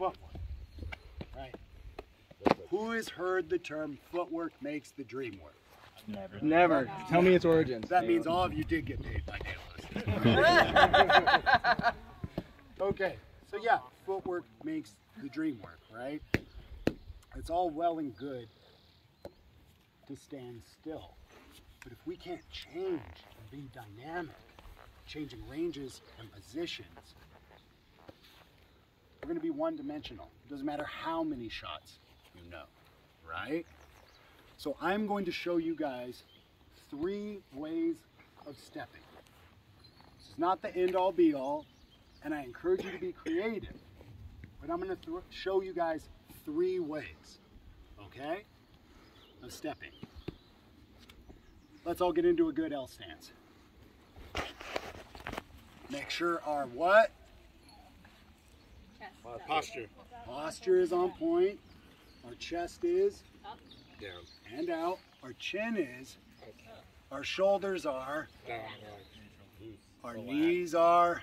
footwork. Right? Who has heard the term footwork makes the dream work? Never. Never. Tell me its origins. That means all of you did get paid by Daedalus. okay, so yeah, footwork makes the dream work, right? It's all well and good to stand still. But if we can't change and be dynamic, changing ranges and positions, we're going to be one dimensional. It doesn't matter how many shots you know, right? So I'm going to show you guys three ways of stepping. This is not the end all be all, and I encourage you to be creative. But I'm going to show you guys three ways, okay, of stepping. Let's all get into a good L stance. Make sure our what? Posture. Posture is on point. Our chest is Down. and out. Our chin is. Our shoulders are. Down. Our knees are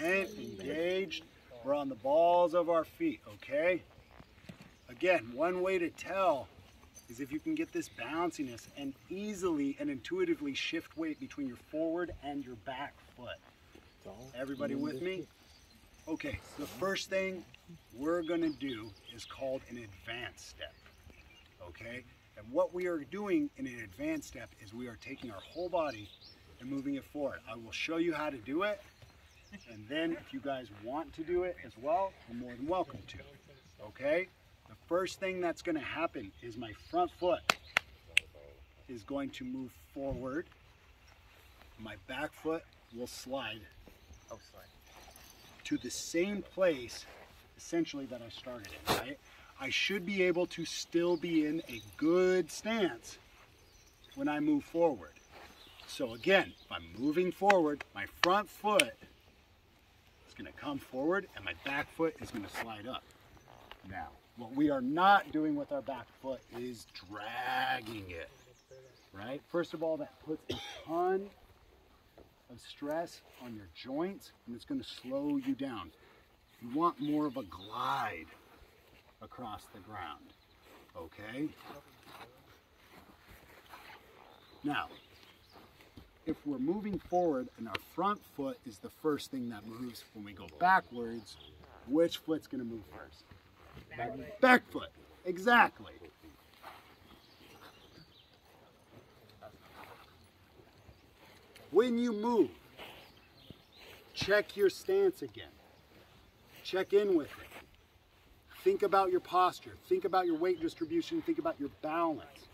bent, engaged. We're on the balls of our feet, okay? Again, one way to tell is if you can get this bounciness and easily and intuitively shift weight between your forward and your back foot. Everybody with me? Okay, the first thing we're gonna do is called an advanced step, okay? And what we are doing in an advanced step is we are taking our whole body and moving it forward. I will show you how to do it, and then if you guys want to do it as well, you're more than welcome to, okay? The first thing that's gonna happen is my front foot is going to move forward. My back foot will slide Oh, slide. To the same place essentially that I started in, right? I should be able to still be in a good stance when I move forward. So again, if I'm moving forward, my front foot is gonna come forward and my back foot is gonna slide up. Now, what we are not doing with our back foot is dragging it, right? First of all, that puts a ton of stress on your joints and it's going to slow you down. You want more of a glide across the ground, okay? Now, if we're moving forward and our front foot is the first thing that moves when we go backwards, which foot's going to move first? Back foot, exactly. When you move, check your stance again. Check in with it. Think about your posture. Think about your weight distribution. Think about your balance.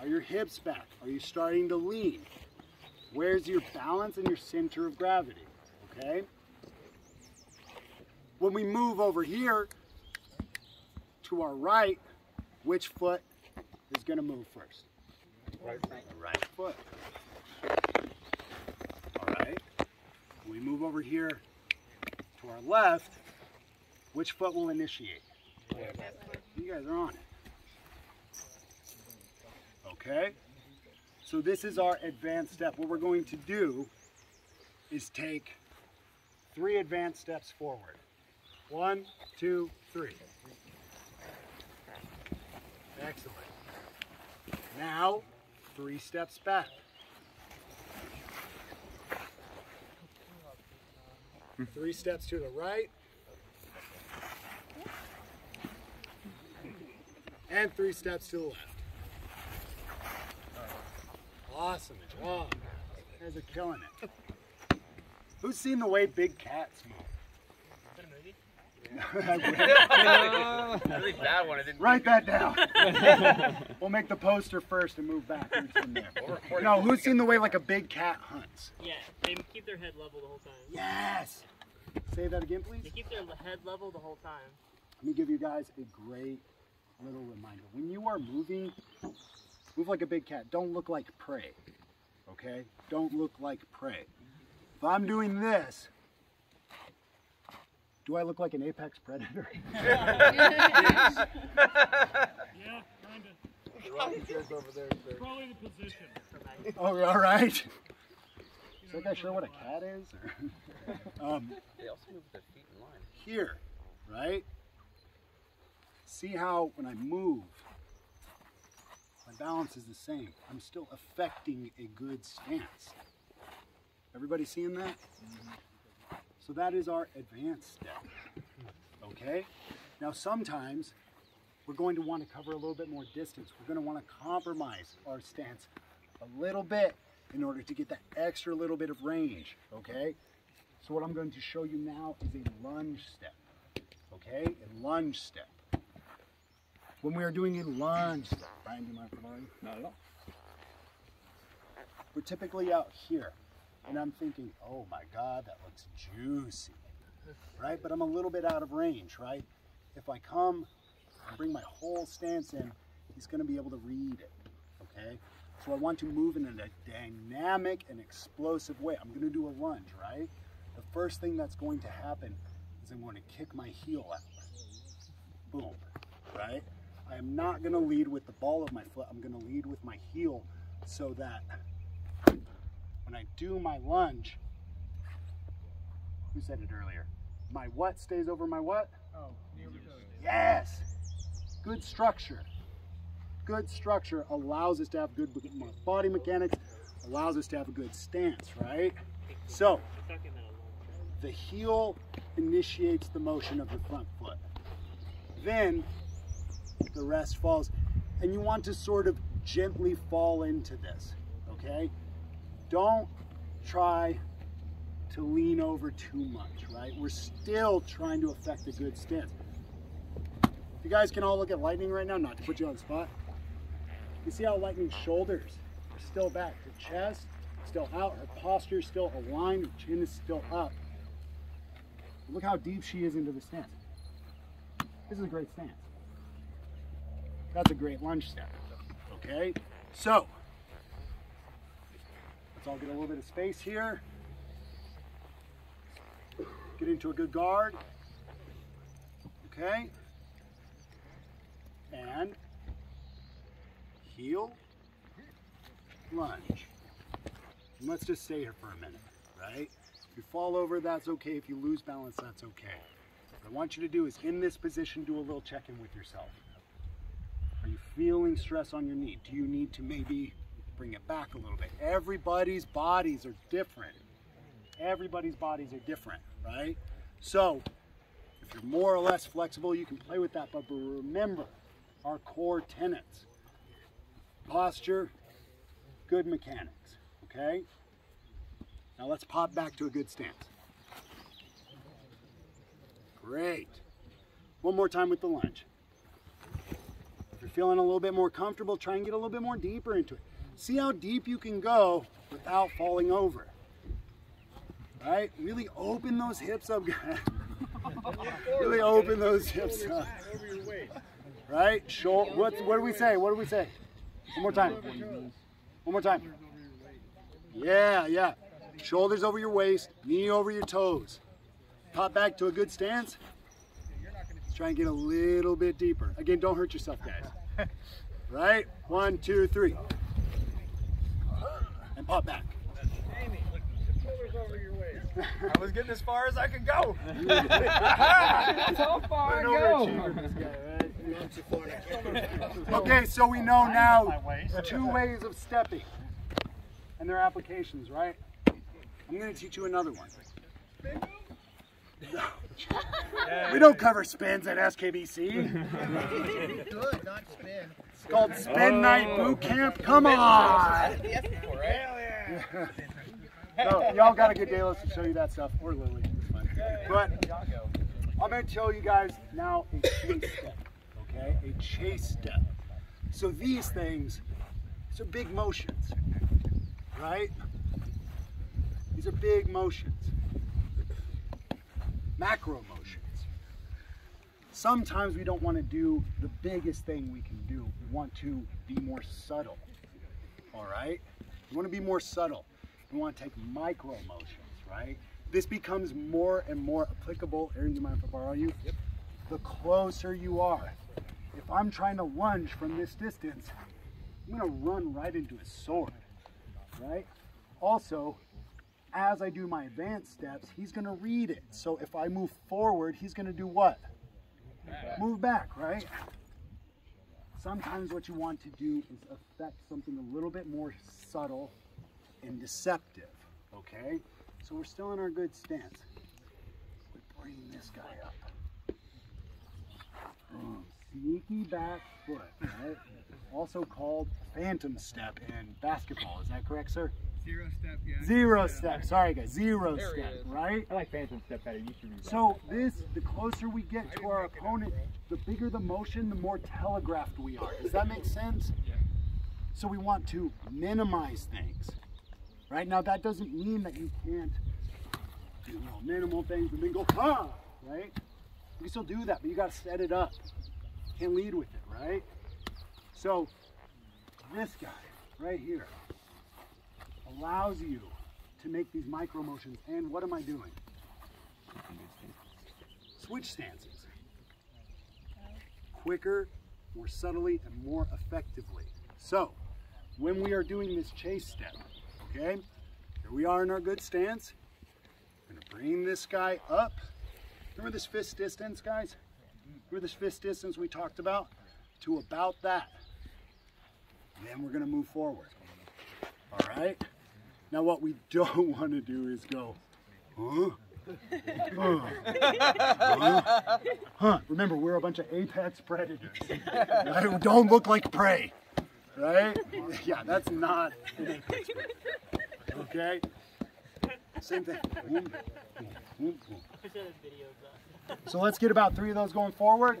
Are your hips back? Are you starting to lean? Where's your balance and your center of gravity? Okay? When we move over here to our right, which foot is going to move first? Right. The right foot. All right. We move over here to our left, which foot will initiate? You guys are on it. Okay? So this is our advanced step. What we're going to do is take three advanced steps forward. One, two, three. Excellent. Now, three steps back. Three steps to the right. And three steps to the left. Awesome job. You guys are killing it. Who's seen the way big cats move? At least that one, I didn't. Write that down. we'll make the poster first and move backwards from there. No, who's seen the way like a big cat hunts? Yeah, they keep their head level the whole time. Yes. Say that again, please. They keep their head level the whole time. Let me give you guys a great little reminder. When you are moving, move like a big cat. Don't look like prey. Okay? Don't look like prey. If I'm doing this, do I look like an apex predator? Yeah, kind of. The rocking chair's over there, sir. Probably the position. oh, all right. Is that guy sure what a cat is? Um, They also move with their feet in line. here, right? See how when I move, my balance is the same. I'm still affecting a good stance. Everybody seeing that? So that is our advanced step. Okay? Now sometimes we're going to want to cover a little bit more distance. We're going to want to compromise our stance a little bit in order to get that extra little bit of range. Okay? So what I'm going to show you now is a lunge step. Okay? A lunge step. When we are doing a lunge step, Brian, do you mind following? Not at all. We're typically out here. And I'm thinking, oh my God, that looks juicy. Right? But I'm a little bit out of range, right? If I come and bring my whole stance in, he's to be able to read it. Okay? So I want to move in a dynamic and explosive way. I'm to do a lunge, right? The first thing that's going to happen is I'm going to kick my heel out. Boom. Right? I am not to lead with the ball of my foot. I'm to lead with my heel so that when I do my lunge, who said it earlier? My what stays over my what? Oh, knee over toes. Yes. Good structure. Good structure allows us to have good body mechanics, allows us to have a good stance, right? So, the heel initiates the motion of the front foot. Then, the rest falls. And you want to sort of gently fall into this, okay? Don't try to lean over too much, right? We're still trying to affect a good stance. You guys can all look at Lightning right now, not to put you on the spot, you see how Lightning's shoulders are still back, her chest still out, her posture is still aligned, her chin is still up. Look how deep she is into the stance. This is a great stance. That's a great lunge step, okay? So, let's all get a little bit of space here. Get into a good guard. Okay. And heel, lunge. And let's just stay here for a minute, right? If you fall over, that's okay. If you lose balance, that's okay. What I want you to do is in this position, do a little check-in with yourself. Are you feeling stress on your knee? Do you need to maybe bring it back a little bit? Everybody's bodies are different. Everybody's bodies are different, right? So, if you're more or less flexible, you can play with that, but remember our core tenets. Posture, good mechanics, okay? Now let's pop back to a good stance. Great. One more time with the lunge. If you're feeling a little bit more comfortable, try and get a little bit more deeper into it. See how deep you can go without falling over. Right? Really open those hips up, guys. really open those hips up. Right? Show, what, what do we say? What do we say? One more time. One more time. Yeah, yeah. Shoulders over your waist, knee over your toes. Pop back to a good stance. Try and get a little bit deeper. Again, don't hurt yourself, guys. Right? One, two, three. And pop back. I was getting as far as I could go. so far An Okay, so we know now two ways of stepping and their applications, right? I'm going to teach you another one. No. We don't cover spins at SKBC. Good, not spin. It's called Spin Night Boot Camp. Come oh. on. No, y'all got to get day. Let's show you that stuff. Or Lily. But I'm going to tell you guys now a chase step. Okay? A chase step. So these things, these are big motions. Right? These are big motions. Macro motions. Sometimes we don't want to do the biggest thing we can do. We want to be more subtle. All right? We want to be more subtle. You want to take micro motions, right? This becomes more and more applicable. Aaron, do you mind if I borrow you? Yep. The closer you are. If I'm trying to lunge from this distance, I'm going to run right into his sword, right? Also, as I do my advanced steps, he's going to read it. So if I move forward, he's going to do what? move back, right? Sometimes what you want to do is affect something a little bit more subtle and deceptive, okay? So we're still in our good stance. We bring this guy up. Um, Boom. Sneaky back foot, right? Also called phantom step in basketball. Is that correct, sir? Zero step, yeah. Zero step. Sorry, guys. Zero There step, right? I like Phantom Step better. You should read So this, the closer we get to our opponent, the bigger the motion, the more telegraphed we are. Does that make sense? Yeah. So we want to minimize things, right? Now that doesn't mean that you can't do little minimal things and then go, ha, right? You can still do that, but you got to set it up. Can't lead with it, right? So this guy right here allows you to make these micro motions. And what am I doing? Switch stances. Quicker, more subtly, and more effectively. So, when we are doing this chase step, okay, here we are in our good stance. I'm gonna bring this guy up. Remember this fist distance, guys? Remember this fist distance we talked about? To about that. And then we're gonna move forward. All right? Now what we don't want to do is go, huh? Huh? Huh? Remember, we're a bunch of apex predators. Right? Don't look like prey. Right? Yeah, that's not. Okay? Same thing. So let's get about three of those going forward.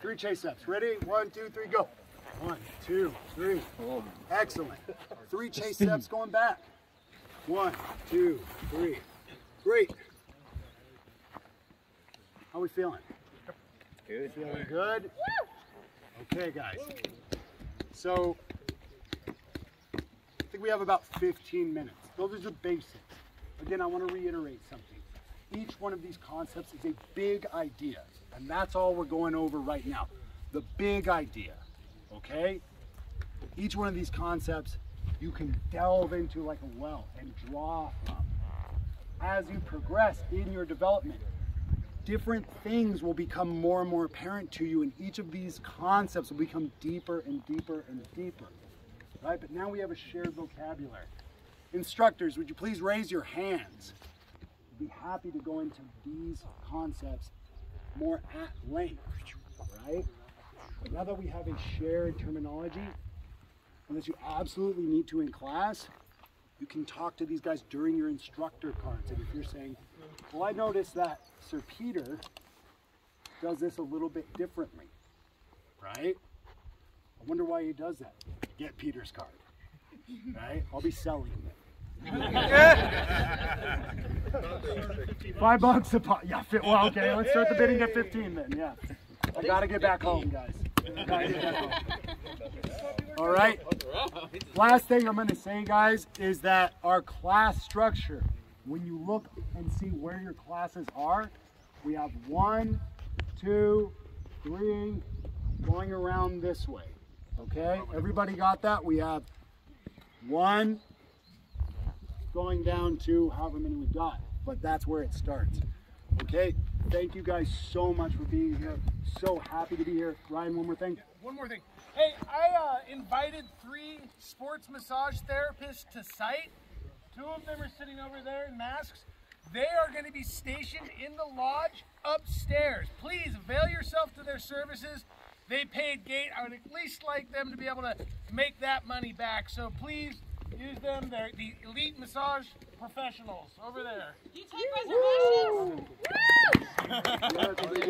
Three chase steps. Ready? One, two, three, go. One, two, three. Excellent. Three chase steps going back. One, two, three. Great. How are we feeling? Good. Feeling good? Okay, guys. So, I think we have about 15 minutes. Those are the basics. Again, I want to reiterate something. Each one of these concepts is a big idea, and that's all we're going over right now. The big idea, okay? Each one of these concepts you can delve into like a well and draw from. As you progress in your development, different things will become more and more apparent to you, and each of these concepts will become deeper and deeper and deeper. Right? But now we have a shared vocabulary. Instructors, would you please raise your hands? I'd be happy to go into these concepts more at length, right? But now that we have a shared terminology, unless you absolutely need to in class, you can talk to these guys during your instructor cards. And if you're saying, well, I noticed that Sir Peter does this a little bit differently, right? I wonder why he does that. Get Peter's card, right? I'll be selling it. Five bucks a pop. Yeah, fi- well, okay, let's start the bidding at 15 then, yeah. I gotta get back home, guys. All right. Last thing I'm gonna say, guys, is that our class structure, when you look and see where your classes are, we have one, two, three, going around this way. Okay, everybody got that? We have one going down to however many we got, but that's where it starts. Okay, thank you guys so much for being here. So happy to be here. Ryan, one more thing. One more thing. Hey, I uh, invited three sports massage therapists to site. Two of them are sitting over there in masks. They are going to be stationed in the lodge upstairs. Please avail yourself to their services. They paid gate. I would at least like them to be able to make that money back. So please use them. They're the elite massage professionals over there. You take reservations? Woo! Oh, yeah,